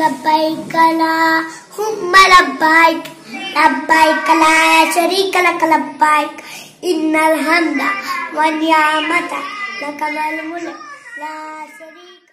لبيك لا هم لبيك لبيك لا شريك لك لبيك إن الحمد والنعمة لك والملك لا شريك